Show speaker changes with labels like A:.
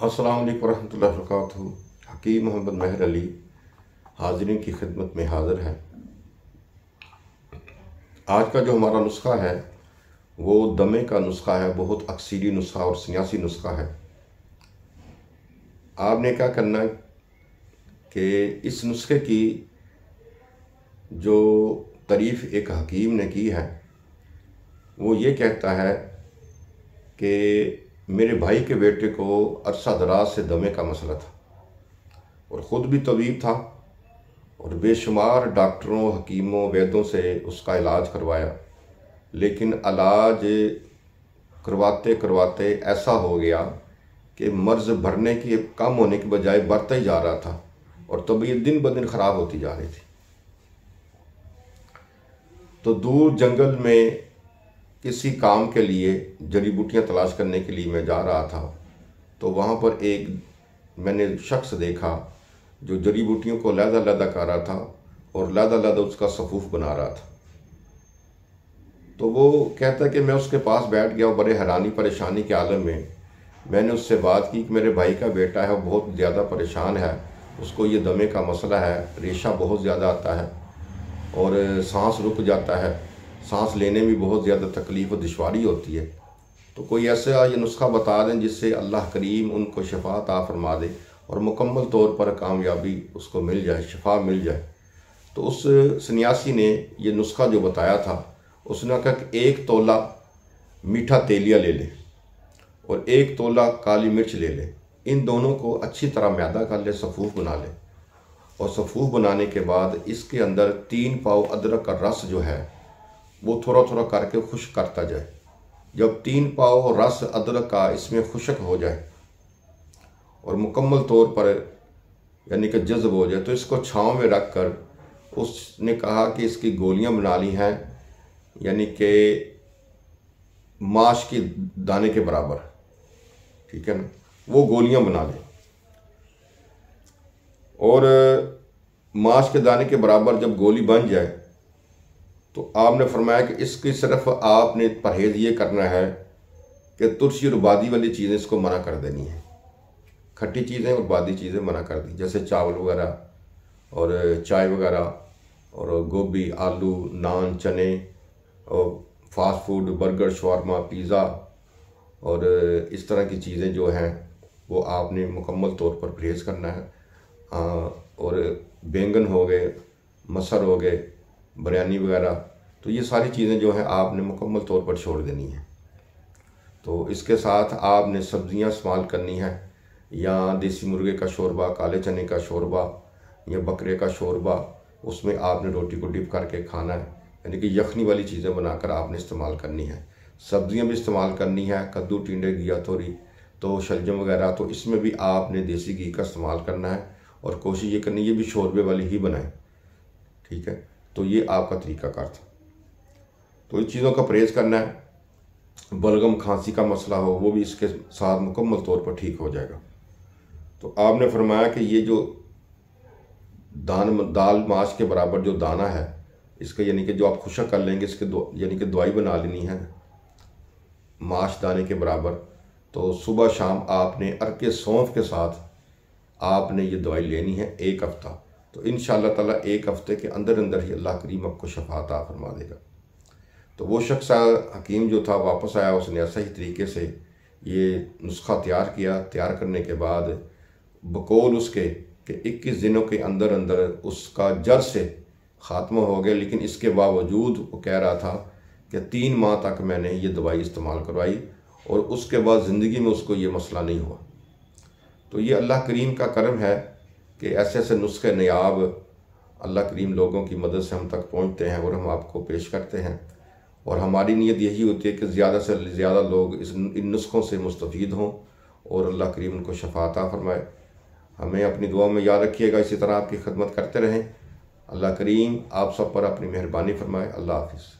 A: अस्सलाम व बरकातुहू हकीम मोहम्मद महर अली हाजिरीन की खिदमत में हाज़िर है। आज का जो हमारा नुस्खा है, वो दमे का नुस्खा है, बहुत अक्सरी नुस्खा और सियासी नुस्खा है। आपने क्या करना है कि इस नुस्खे की जो तारीफ़ एक हकीम ने की है, वो ये कहता है कि मेरे भाई के बेटे को अरसा दराज से दमे का मसला था और ख़ुद भी तबीब था और बेशुमार डॉक्टरों, हकीमों, वैद्यों से उसका इलाज करवाया। लेकिन इलाज करवाते करवाते ऐसा हो गया कि मर्ज़ भरने की कम होने की बजाय बढ़ता ही जा रहा था और तबीयत दिन ब दिन ख़राब होती जा रही थी। तो दूर जंगल में किसी काम के लिए, जड़ी बूटियाँ तलाश करने के लिए मैं जा रहा था। तो वहाँ पर एक मैंने शख्स देखा, जो जड़ी बूटियों को लहदा लहदा कर रहा था और लहदा लहदा उसका सफूफ बना रहा था। तो वो कहता कि मैं उसके पास बैठ गया और बड़े हैरानी, परेशानी के आलम में मैंने उससे बात की कि मेरे भाई का बेटा है बहुत ज़्यादा परेशान है। उसको ये दमे का मसला है, रेशा बहुत ज़्यादा आता है और सांस रुक जाता है। सांस लेने में बहुत ज़्यादा तकलीफ़ और दुशारी होती है। तो कोई ऐसा ये नुस्खा बता दें जिससे अल्लाह करीम उनको शफा ता फरमा दे और मुकम्मल तौर पर कामयाबी उसको मिल जाए, शफा मिल जाए। तो उस सन्यासी ने ये नुस्खा जो बताया था, उसने कहा कि एक तोला मीठा तेलिया ले लें और एक तोला काली मिर्च ले लें। इन दोनों को अच्छी तरह मैदा कर ले, सफूफ बना ले। और सफूफ बनाने के बाद इसके अंदर तीन पाव अदरक का रस जो है वो थोड़ा थोड़ा करके खुश्क करता जाए। जब तीन पाव रस अदरक का इसमें खुशक हो जाए और मुकम्मल तौर पर यानी कि जज्ब हो जाए तो इसको छाँव में रख कर उसने कहा कि इसकी गोलियाँ बना ली हैं, यानी कि माश की दाने के बराबर। ठीक है ना? वो गोलियाँ बना लें। और माश के दाने के बराबर जब गोली बन जाए तो आपने फरमाया कि इसकी सिर्फ़ आपने परहेज़ ये करना है कि तुलसी और बादी वाली चीज़ें इसको मना कर देनी है। खट्टी चीज़ें और बादी चीज़ें मना कर दी जैसे चावल वगैरह और चाय वगैरह और गोभी आलू नान चने और fast food burger shawarma pizza और इस तरह की चीज़ें जो हैं वो आपने मुकम्मल तौर पर परहेज़ करना है। आ, और बैंगन हो गए मसर हो गए बिरयानी वगैरह। तो ये सारी चीज़ें जो हैं आपने मुकम्मल तौर पर छोड़ देनी है। तो इसके साथ आपने सब्ज़ियाँ इस्तेमाल करनी है। या देसी मुर्गे का शोरबा, काले चने का शोरबा, या बकरे का शोरबा, उसमें आपने रोटी को डिप करके खाना है। यानी कि यखनी वाली चीज़ें बनाकर आपने इस्तेमाल करनी है। सब्ज़ियाँ भी इस्तेमाल करनी है, कद्दू, टिंडे, घिया थोड़ी तो शलजम वगैरह तो इसमें भी आपने देसी घी का इस्तेमाल करना है। और कोशिश ये करनी ये भी शोरबे वाली ही बनाए। ठीक है? तो ये आपका तरीक़ाकार था। तो इन चीज़ों का परहेज़ करना है। बलगम खांसी का मसला हो, वो भी इसके साथ मुकम्मल तौर पर ठीक हो जाएगा। तो आपने फरमाया कि ये जो दान, दाल माश के बराबर जो दाना है, इसका यानी कि जो आप खुशक कर लेंगे, इसके यानी कि दवाई बना लेनी है माश दाने के बराबर तो सुबह शाम आपने अरके सौंफ के साथ आपने ये दवाई लेनी है एक हफ़्ता। तो इन ताला एक हफ़्ते के अंदर अंदर ही अल्लाह करीम आपको शफाता फरमा देगा। तो वो शख्स हकीम जो था, वापस आया, उसने ऐसा ही तरीके से ये नुस्खा तैयार किया। तैयार करने के बाद बकौल उसके कि इक्कीस दिनों के अंदर अंदर उसका जड़ से ख़ात्मा हो गया। लेकिन इसके बावजूद वो कह रहा था कि तीन माह तक मैंने ये दवाई इस्तेमाल करवाई और उसके बाद ज़िंदगी में उसको ये मसला नहीं हुआ। तो ये अल्लाह करीम का करम है कि ऐसे ऐसे नुस्खे नयाब अल्लाह करीम लोगों की मदद से हम तक पहुँचते हैं और हम आपको पेश करते हैं। और हमारी नीयत यही होती है कि ज़्यादा से ज़्यादा लोग इस इन नुस्खों से मुस्तफ़ हों और अल्लाह करीम उनको शफाता फरमाए। हमें अपनी दुआ में याद रखिएगा, इसी तरह आपकी खदमत करते रहें। अल्लाह करीम आप सब पर अपनी मेहरबानी फरमाए। अल्लाह हाफिज़।